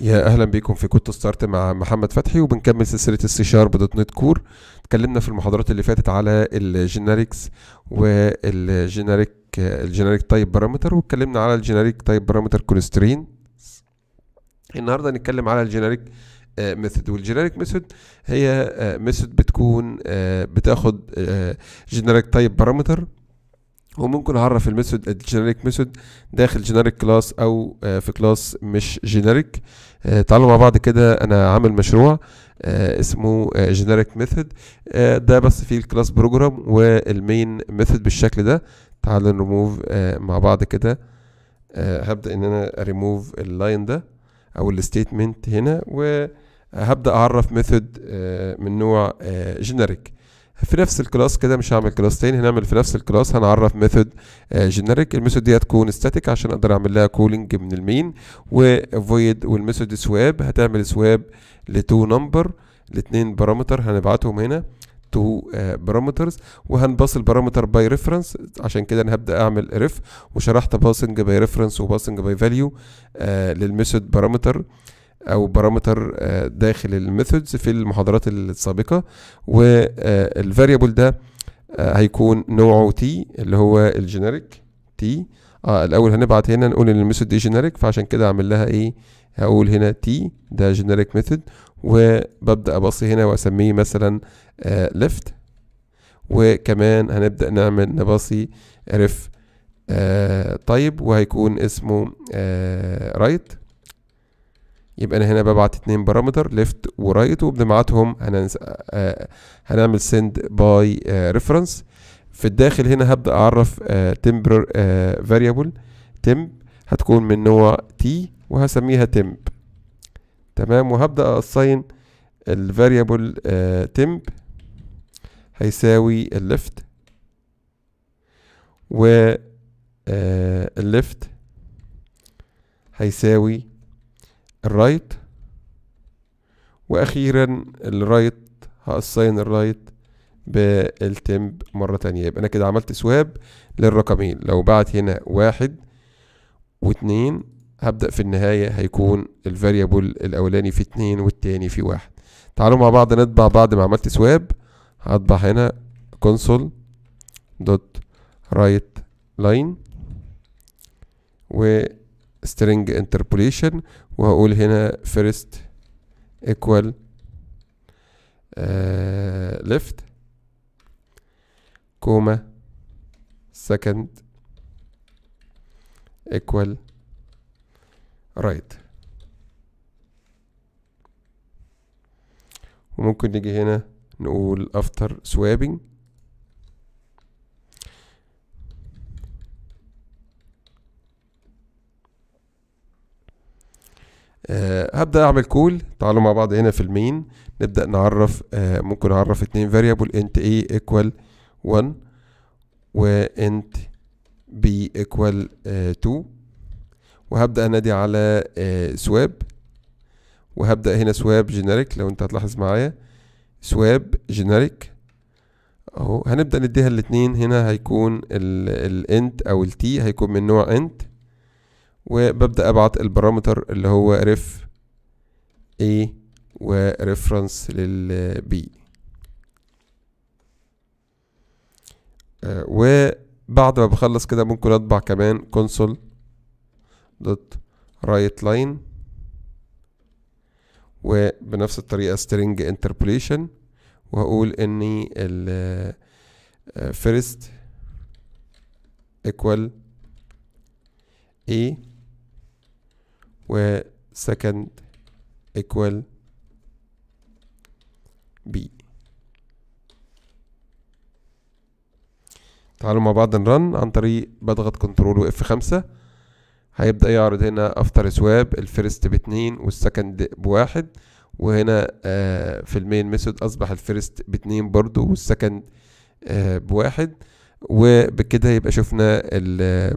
يا أهلا بيكم في Code Start مع محمد فتحي وبنكمل سلسلة ال C Sharp .NET Core. اتكلمنا في المحاضرات اللي فاتت على ال generics وال generic ال generic type parameter واتكلمنا على ال generic type parameter constraint النهارده هنتكلم على ال generic method وال generic method هي method بتكون آه، بتاخد generic type parameter وممكن اعرف ال method ال generic method داخل generic class أو آه، في class مش generic تعالوا مع بعض كده أنا عامل مشروع آه، اسمه generic method ده بس فيه ال class program وال main method بالشكل ده. تعالوا نريموف مع بعض كده. هبدأ إن أنا ريموف اللاين ده أو ال statement هنا وهبدأ أعرف method من نوع generic في نفس ال class كده مش هعمل class تاني هنعمل في نفس ال class هنعرف method generic ال method دي هتكون static عشان أقدر أعمل لها calling من ال main و void وال method swap هتعمل swap ل two number لاتنين parameter هنبعتهم هنا two parameters وهن pass ال parameter by reference عشان كده أنا هبدأ أعمل ref وشرحت passing by reference و passing by value لل method parameter أو parameter داخل ال methods في المحاضرات السابقة وال variable ده هيكون نوعه T اللي هو ال generic T آه الأول هنبعت هنا نقول إن ال method دي generic فعشان كده اعمل لها إيه؟ هقول هنا T ده generic method وببدأ أباصي هنا وأسميه مثلا left وكمان هنبدأ نعمل نباصي ref طيب وهيكون اسمه right يبقى أنا هنا ببعت اتنين parameter left و right وبنبعتهم هننس... آه هنعمل send by reference في الداخل هنا هبدأ أعرف temp variable temp هتكون من نوع T وهسميها temp تمام؟ وهبدأ assign ال variable temp هيساوي ال left و ال left هيساوي ال right وأخيرا الرايت هاساين الرايت بالتمب مرة تانية. يبقى أنا كده عملت swap للرقمين. لو بعت هنا واحد واتنين هبدأ في النهاية هيكون ال variable الأولاني في اتنين والتاني في واحد. تعالوا مع بعض نطبع بعد ما عملت swap. هطبع هنا console dot write line و string interpolation وهقول هنا first equal uh, left كوما second equal right وممكن نيجي هنا نقول after swapping أه هبدأ أعمل كول. تعالوا مع بعض هنا في المين. نبدأ نعرف أه ممكن أعرف اتنين variable int a equal 1 و int b equal أه 2 وهبدأ أنادي على swap. وهبدأ هنا swap generic لو أنت هتلاحظ معايا. swap generic. أهو. هنبدأ نديها الاتنين. هنا هيكون ال int أو ال t هيكون من نوع int. وببدأ أبعت ال parameter اللي هو ref A و reference لل B. آه وبعد ما بخلص كده ممكن أطبع كمان console dot write line وبنفس الطريقة string interpolation وهقول إني ال first equal A و second equal B. تعالوا مع بعض ن run عن طريق بضغط control و F5 هيبدأ يعرض هنا after swap ال first باتنين وال second بواحد. وهنا آه في ال main method أصبح ال first باتنين برضو وال second آه بواحد. وبكده يبقى شفنا ال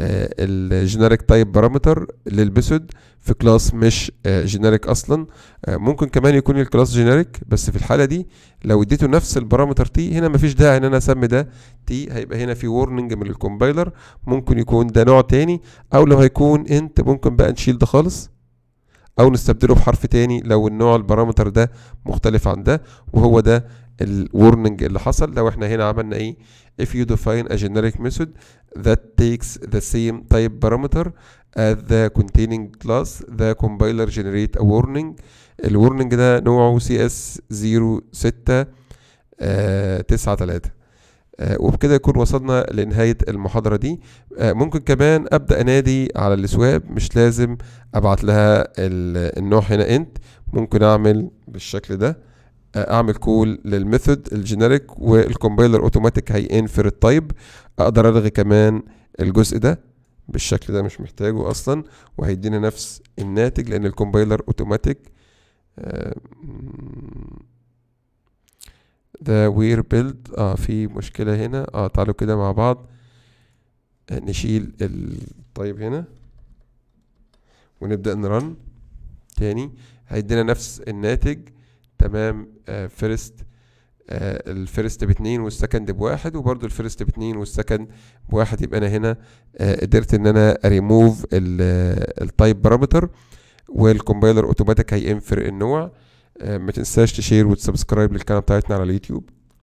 ال generic type parameter لل method في class مش generic أصلا. ممكن كمان يكون ال class generic بس في الحالة دي لو اديته نفس ال parameter T هنا مفيش داعي إن أنا أسمي ده T هيبقى هنا في warning من ال compiler ممكن يكون ده نوع تاني أو لو هيكون انت ممكن بقى نشيل ده خالص. أو نستبدله بحرف تاني لو النوع ال parameter ده مختلف عن ده وهو ده ال warning اللي حصل. لو إحنا هنا عملنا إيه؟ If you define a generic method that takes the same type parameter as the containing class the compiler generate a warning. ال warning ده نوعه CS 06 آه 93 آه وبكده يكون وصلنا لنهاية المحاضرة دي. آه ممكن كمان أبدأ أنادي على ال swap مش لازم أبعت لها النوع هنا انت ممكن أعمل بالشكل ده. أعمل كول للميثود الجينيريك والكومبايلر أوتوماتيك هينفر التايب أقدر ألغي كمان الجزء ده بالشكل ده مش محتاجه أصلا وهيدينا نفس الناتج لأن ال compiler automatic ده و rebuild آه في مشكلة هنا. آه تعالوا كده مع بعض. آه نشيل ال type هنا ونبدأ ن run تاني. هيدينا نفس الناتج. تمام آه first آه ال first باتنين وال second بواحد وبرضو ال first باتنين وال second بواحد يبقى أنا هنا آه قدرت إن أنا اريموف التايب بارامتر والكومبايلر اوتوماتيك هينفر النوع. آه ما تنساش ت share وت subscribe للقناة بتاعتنا على اليوتيوب.